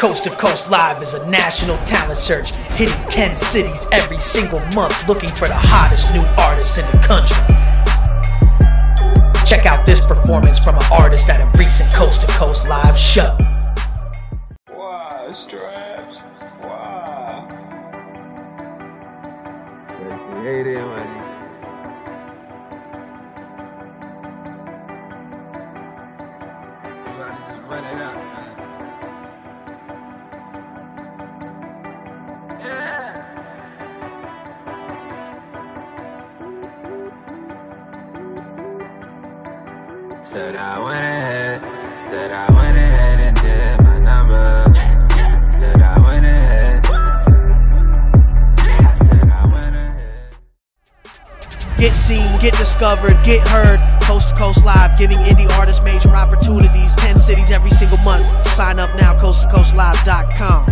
Coast to Coast Live is a national talent search, hitting 10 cities every single month, looking for the hottest new artists in the country. Check out this performance from an artist at a recent Coast to Coast Live show. Wow, it's straps. Wow. Hate it, money. About to just run it up, man. Said I went ahead, said I went ahead and did my number. Said I went ahead. Said I went ahead. Get seen, get discovered, get heard. Coast to Coast Live, giving indie artists major opportunities. 10 cities every single month. Sign up now, coasttocoastlive.com.